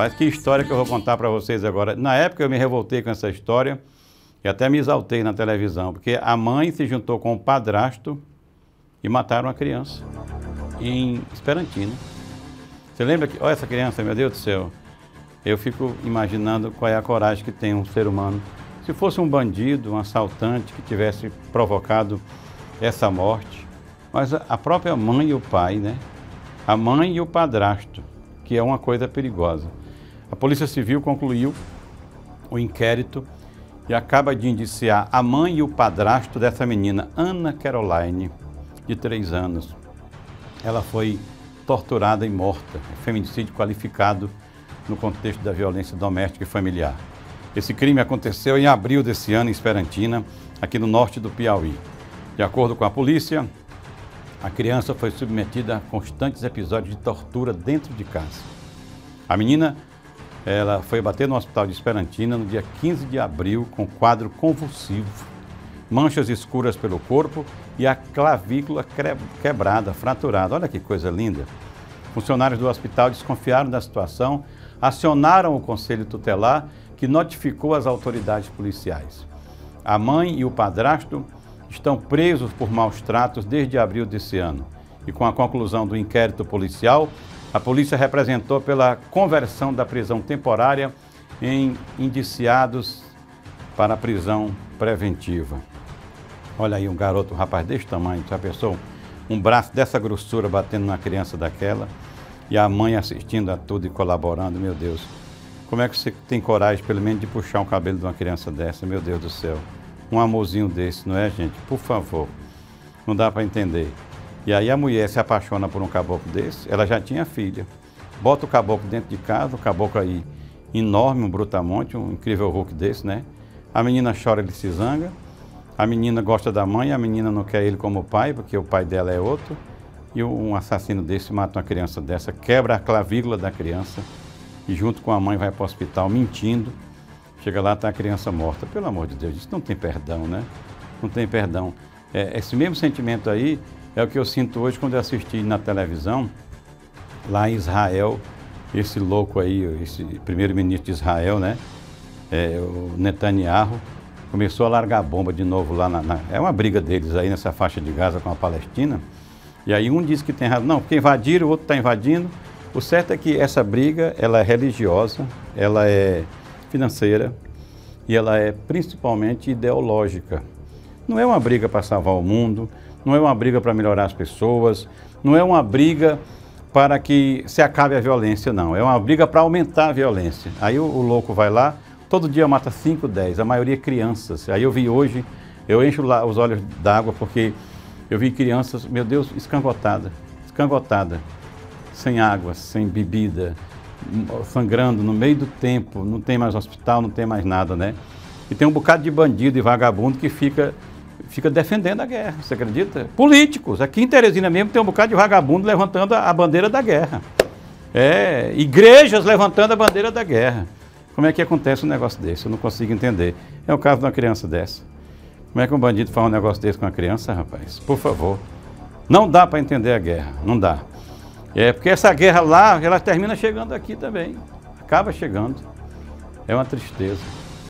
Rapaz, que história que eu vou contar para vocês agora. Na época eu me revoltei com essa história e até me exaltei na televisão, porque a mãe se juntou com o padrasto e mataram a criança em Esperantino. Você lembra que, olha essa criança, meu Deus do céu. Eu fico imaginando qual é a coragem que tem um ser humano. Se fosse um bandido, um assaltante que tivesse provocado essa morte, mas a própria mãe e o pai, né? A mãe e o padrasto, que é uma coisa perigosa. A Polícia Civil concluiu o inquérito e acaba de indiciar a mãe e o padrasto dessa menina, Ana Caroline, de três anos. Ela foi torturada e morta, feminicídio qualificado no contexto da violência doméstica e familiar. Esse crime aconteceu em abril desse ano em Esperantina, aqui no norte do Piauí. De acordo com a polícia, a criança foi submetida a constantes episódios de tortura dentro de casa. A menina ela foi bater no hospital de Esperantina no dia 15 de abril com quadro convulsivo, manchas escuras pelo corpo e a clavícula quebrada, fraturada. Olha que coisa linda. Funcionários do hospital desconfiaram da situação, acionaram o conselho tutelar, que notificou as autoridades policiais. A mãe e o padrasto estão presos por maus tratos desde abril desse ano. E com a conclusão do inquérito policial, a polícia representou pela conversão da prisão temporária em indiciados para a prisão preventiva. Olha aí um garoto, um rapaz desse tamanho, já pensou? Um braço dessa grossura batendo na criança daquela e a mãe assistindo a tudo e colaborando, meu Deus. Como é que você tem coragem, pelo menos, de puxar um cabelo de uma criança dessa, meu Deus do céu? um amorzinho desse, não é, gente? Por favor. Não dá para entender. E aí a mulher se apaixona por um caboclo desse, ela já tinha filha. Bota o caboclo dentro de casa, o caboclo aí enorme, um brutamonte, um incrível Hulk desse, né? A menina chora, ele se zanga. A menina gosta da mãe, a menina não quer ele como pai, porque o pai dela é outro. E um assassino desse mata uma criança dessa, quebra a clavícula da criança e junto com a mãe vai para o hospital mentindo Chega lá, está a criança morta. Pelo amor de Deus, isso não tem perdão, né? Não tem perdão. É, esse mesmo sentimento aí é o que eu sinto hoje quando eu assisti na televisão, lá em Israel, esse louco aí, esse primeiro-ministro de Israel, né? É, o Netanyahu, começou a largar bomba de novo lá na, na, É uma briga deles aí nessa faixa de Gaza com a Palestina. E aí um diz que tem razão, não, porque invadiram, o outro está invadindo. O certo é que essa briga, ela é religiosa, ela é financeira e ela é principalmente ideológica. Não é uma briga para salvar o mundo, não é uma briga para melhorar as pessoas, não é uma briga para que se acabe a violência, não. É uma briga para aumentar a violência. Aí o, o, louco vai lá, todo dia mata 5, 10, a maioria crianças. Aí eu vi hoje, eu encho lá os olhos d'água porque eu vi crianças, meu Deus, escangotada, escangotada, sem água, sem bebida, sangrando no meio do tempo, não tem mais hospital, não tem mais nada, né? E tem um bocado de bandido e vagabundo que fica, fica defendendo a guerra, você acredita? Políticos, aqui em Teresina mesmo tem um bocado de vagabundo levantando a bandeira da guerra. É, igrejas levantando a bandeira da guerra. Como é que acontece um negócio desse? Eu não consigo entender. É o caso de uma criança dessa. Como é que um bandido faz um negócio desse com uma criança, rapaz? Por favor. Não dá para entender a guerra, não dá. É, porque essa guerra lá, ela termina chegando aqui também. Acaba chegando. É uma tristeza.